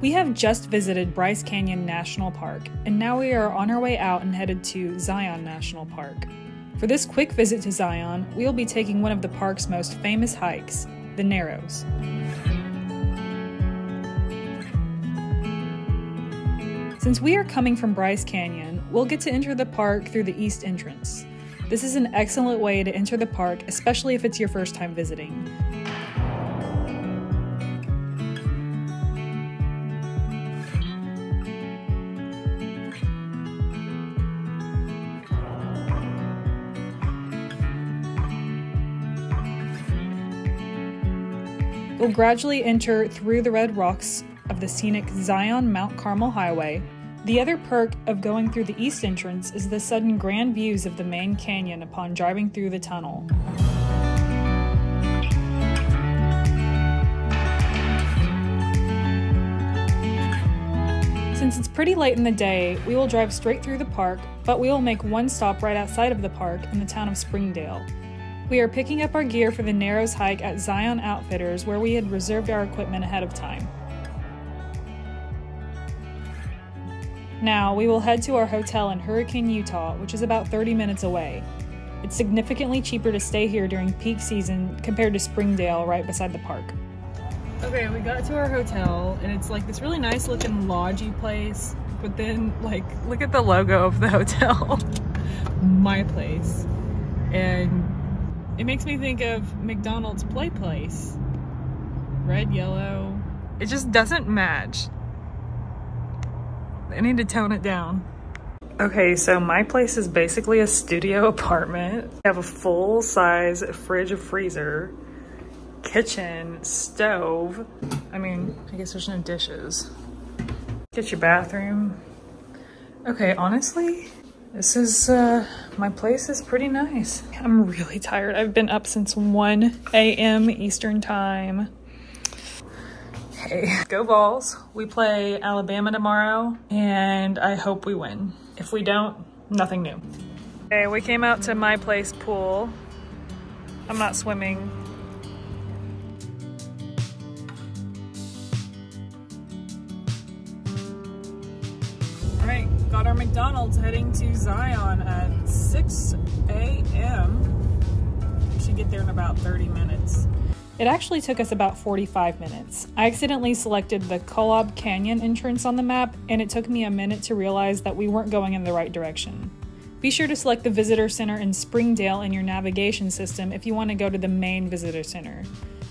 We have just visited Bryce Canyon National Park, and now we are on our way out and headed to Zion National Park. For this quick visit to Zion, we will be taking one of the park's most famous hikes, the Narrows. Since we are coming from Bryce Canyon, we'll get to enter the park through the east entrance. This is an excellent way to enter the park, especially if it's your first time visiting. You'll gradually enter through the red rocks of the scenic Zion Mount Carmel Highway the other perk of going through the east entrance is the sudden grand views of the main canyon upon driving through the tunnel. Since it's pretty late in the day, we will drive straight through the park, but we will make one stop right outside of the park in the town of Springdale. We are picking up our gear for the Narrows hike at Zion Outfitters, where we had reserved our equipment ahead of time. Now, we will head to our hotel in Hurricane, Utah, which is about 30 minutes away. It's significantly cheaper to stay here during peak season compared to Springdale right beside the park. Okay, we got to our hotel and it's like this really nice looking lodgy place, but then like look at the logo of the hotel. My place. And it makes me think of McDonald's Play Place. Red, yellow. It just doesn't match. I need to tone it down. Okay, so my place is basically a studio apartment. I have a full size fridge freezer, kitchen, stove. I mean, I guess there's no dishes. Get your bathroom. Okay, honestly, this is, uh, my place is pretty nice. I'm really tired. I've been up since 1 a.m. Eastern time. Hey, go Vols. We play Alabama tomorrow and I hope we win. If we don't, nothing new. Okay, we came out to my place pool. I'm not swimming. Got our McDonald's heading to Zion at 6 a.m. We should get there in about 30 minutes. It actually took us about 45 minutes. I accidentally selected the Kolob Canyon entrance on the map, and it took me a minute to realize that we weren't going in the right direction. Be sure to select the Visitor Center in Springdale in your navigation system if you want to go to the main Visitor Center.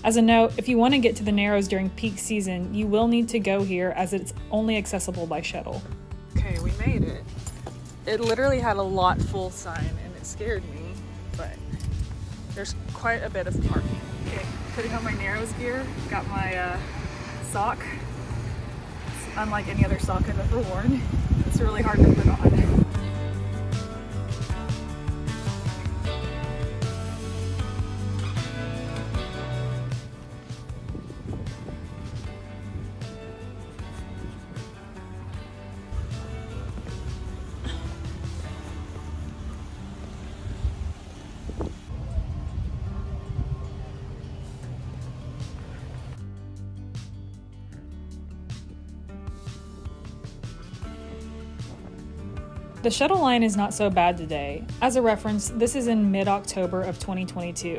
As a note, if you want to get to the Narrows during peak season, you will need to go here as it's only accessible by shuttle. We made it. It literally had a lot full sign and it scared me, but there's quite a bit of parking. Okay putting on my Narrows gear. Got my uh, sock. It's unlike any other sock I've ever worn. It's really hard to put on. The shuttle line is not so bad today. As a reference, this is in mid October of 2022.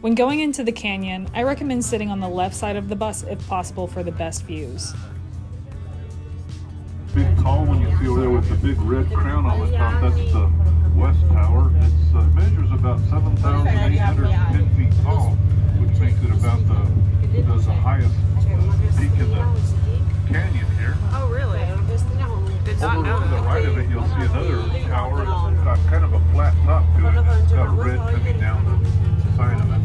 When going into the canyon, I recommend sitting on the left side of the bus if possible for the best views. Big one you see there with the big red crown on the top, that's the West Tower. It uh, measures about 7,810 feet tall it about the, highest uh, peak in the canyon here. Oh, really? Did not Over know to the right of it, you'll see another tower. It's got kind of a flat top to it. It's got red coming down the side of it.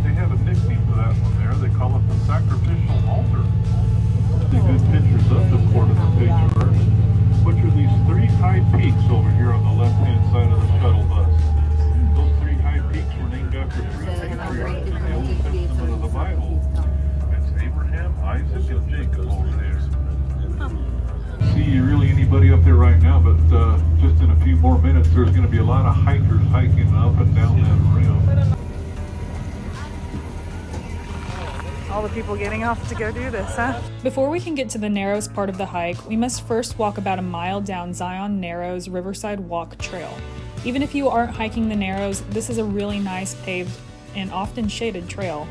All the people getting off to go do this, huh? Before we can get to the Narrows part of the hike, we must first walk about a mile down Zion Narrows Riverside Walk Trail. Even if you aren't hiking the Narrows, this is a really nice paved and often shaded trail.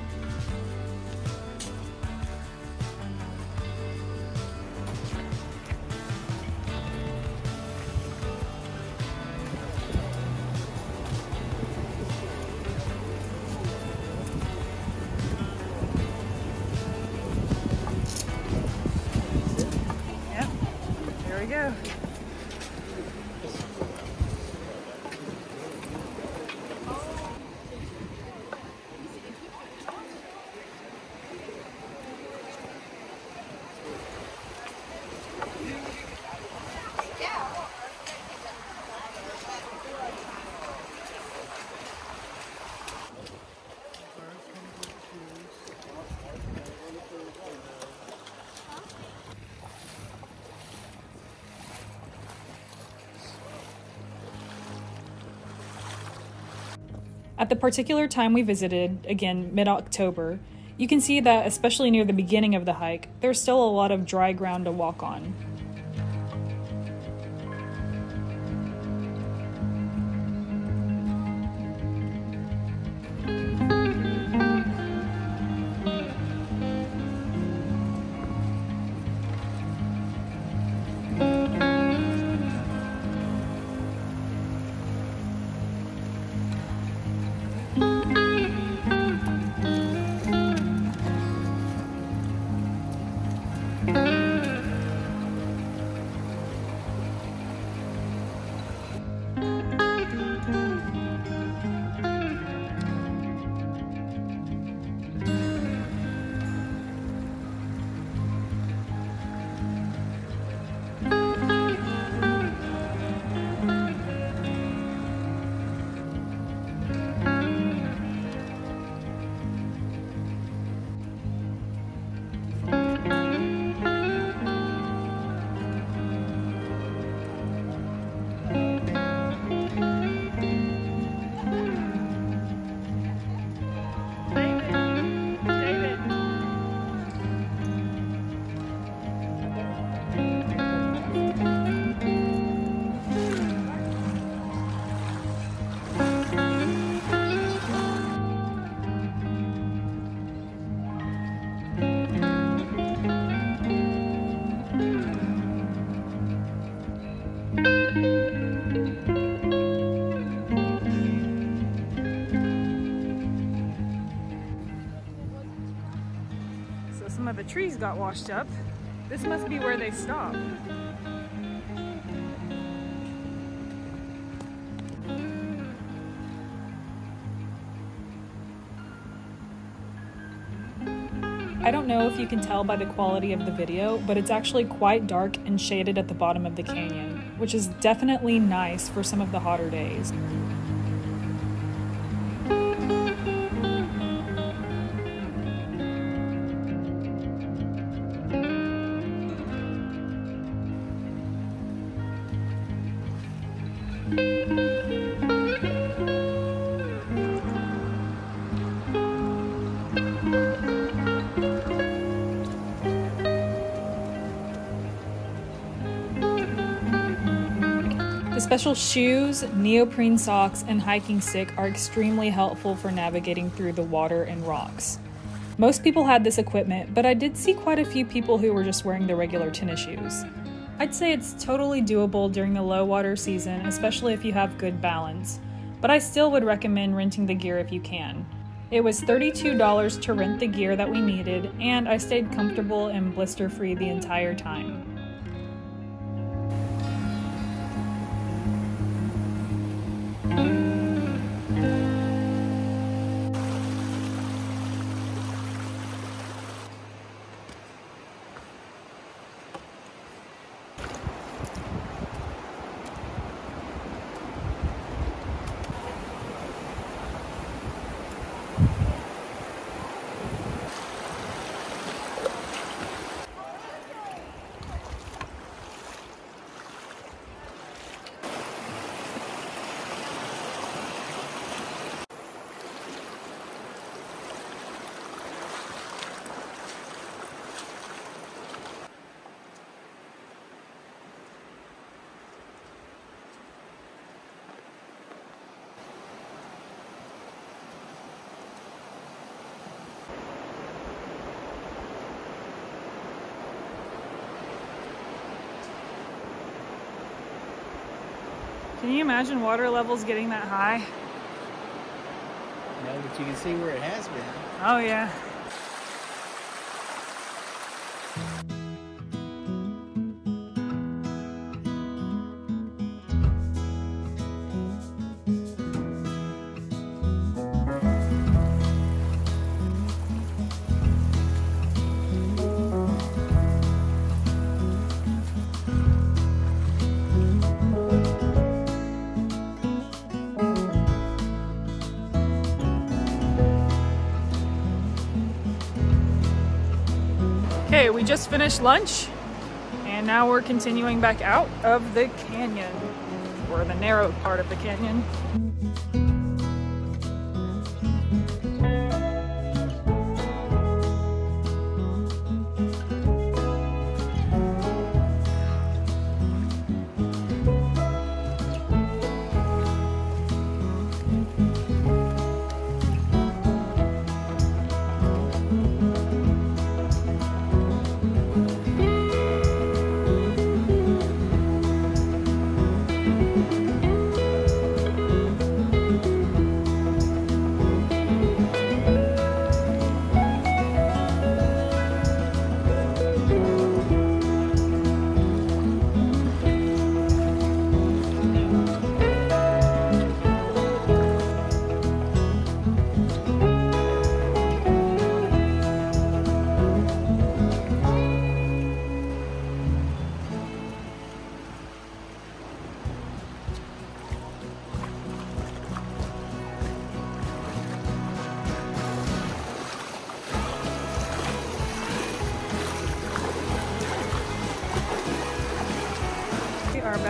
At the particular time we visited, again mid October, you can see that, especially near the beginning of the hike, there's still a lot of dry ground to walk on. Trees got washed up. This must be where they stop. I don't know if you can tell by the quality of the video, but it's actually quite dark and shaded at the bottom of the canyon, which is definitely nice for some of the hotter days. The special shoes, neoprene socks, and hiking stick are extremely helpful for navigating through the water and rocks. Most people had this equipment, but I did see quite a few people who were just wearing the regular tennis shoes. I'd say it's totally doable during the low water season, especially if you have good balance, but I still would recommend renting the gear if you can. It was $32 to rent the gear that we needed, and I stayed comfortable and blister free the entire time. Can you imagine water levels getting that high? No, but you can see where it has been. Oh yeah. Just finished lunch and now we're continuing back out of the canyon, or the narrow part of the canyon.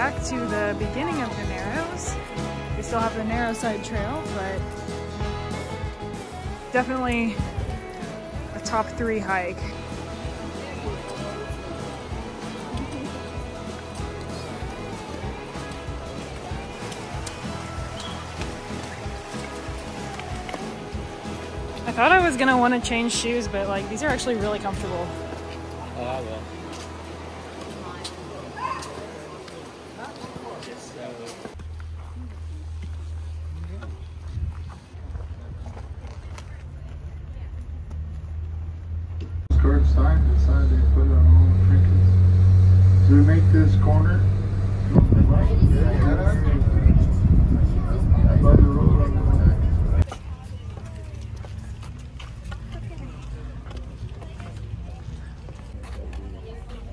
Back to the beginning of the Narrows. We still have the Narrow Side Trail, but definitely a top three hike. I thought I was gonna want to change shoes, but like these are actually really comfortable. Oh, I will. So, Start side to side, they put on all the trinkets. So we make this corner. Above the road on the left.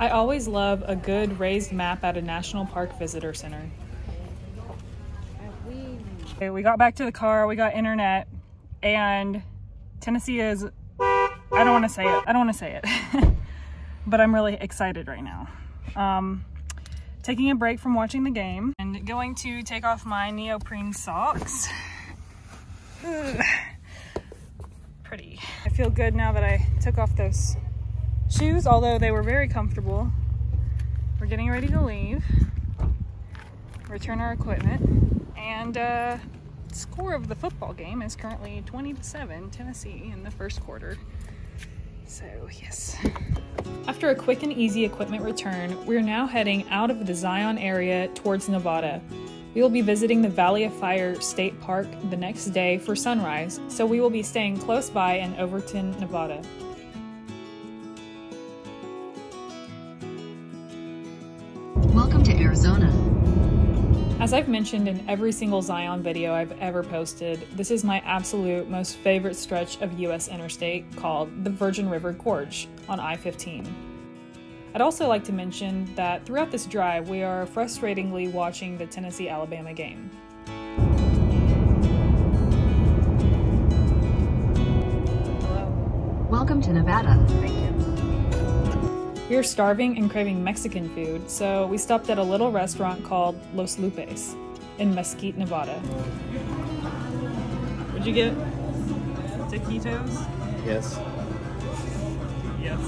I always love a good raised map at a national park visitor center. Okay, we got back to the car, we got internet, and Tennessee is, I don't want to say it, I don't want to say it, but I'm really excited right now. Um, taking a break from watching the game and going to take off my neoprene socks. Pretty. I feel good now that I took off those shoes, although they were very comfortable. We're getting ready to leave, return our equipment, and uh, score of the football game is currently 20 to 7 Tennessee in the first quarter. So, yes. After a quick and easy equipment return, we're now heading out of the Zion area towards Nevada. We will be visiting the Valley of Fire State Park the next day for sunrise, so we will be staying close by in Overton, Nevada. As I've mentioned in every single Zion video I've ever posted, this is my absolute most favorite stretch of US interstate called the Virgin River Gorge on I 15. I'd also like to mention that throughout this drive, we are frustratingly watching the Tennessee Alabama game. Hello. Welcome to Nevada. Thank you. We are starving and craving Mexican food, so we stopped at a little restaurant called Los Lupes in Mesquite, Nevada. What'd you get? Taquitos? yes. Yes.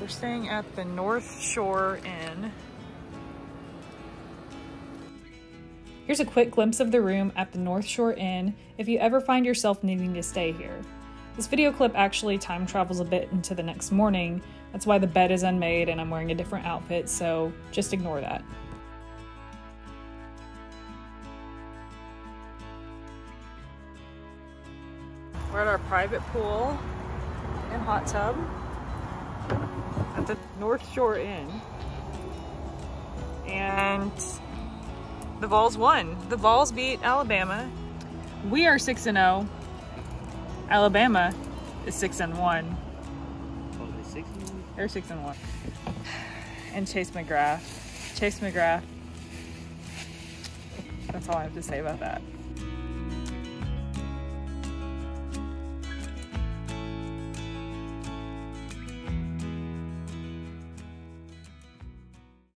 We're staying at the North Shore Inn. Here's a quick glimpse of the room at the North Shore Inn if you ever find yourself needing to stay here. This video clip actually time travels a bit into the next morning. That's why the bed is unmade and I'm wearing a different outfit, so just ignore that. We're at our private pool and hot tub at the North Shore Inn. And the Vols won. The Vols beat Alabama. We are 6 and 0. Alabama is 6 and 1. They're 6 and 1. And Chase McGrath. Chase McGrath. That's all I have to say about that.